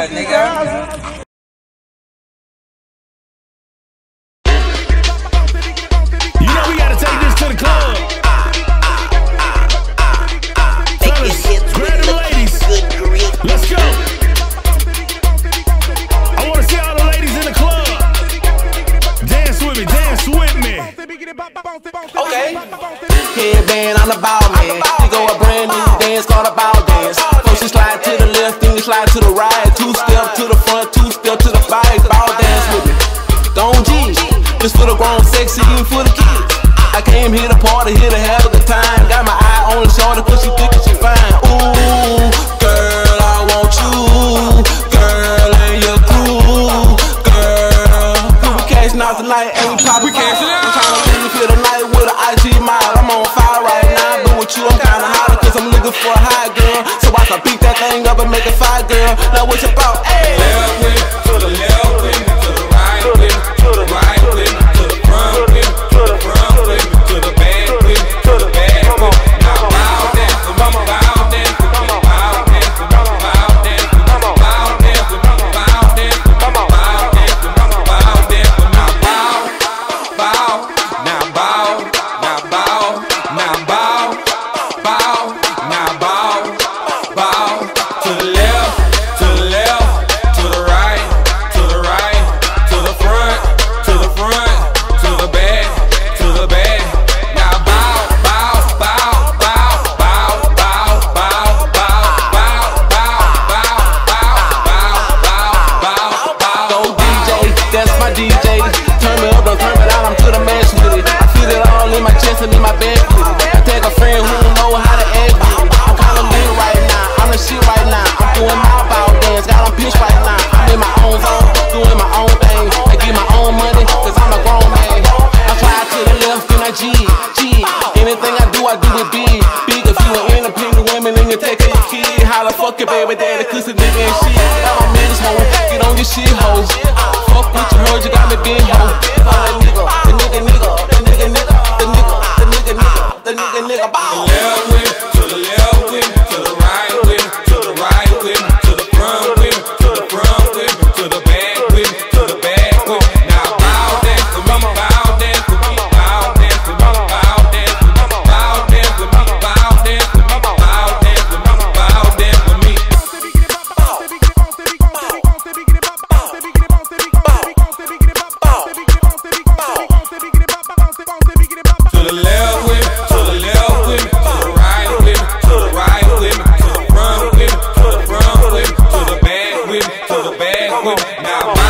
Yeah, nigga. You know we gotta take this to the club. Fellas, grab them ladies. Let's go. I wanna see all the ladies in the club. Dance with me, dance with me. Okay. Headband on the ball man. She go a brand new dance called a ball dance. First she slide to the left, then you slide to the right. This for the grown, sexy, even for the kids. I came here to party, here to have a good time. Got my eye on the shoulder, cause she think she fine. Ooh, girl, I want you. Girl, and your crew. Girl, we cashing out tonight and we poppin'. We cashing out. I'm tryna leave the night with an IG mile. I'm on fire right now, but with you I'm kinda hotter cause I'm looking for a high girl. So I can beat that thing up and make it fire, girl. Now what you about? Hey. Fuck your baby daddy, cause the nigga and shit. Got my minutes, ho. Get on your shit, ho. Fuck with you, heard you got me big, ho. with. Now,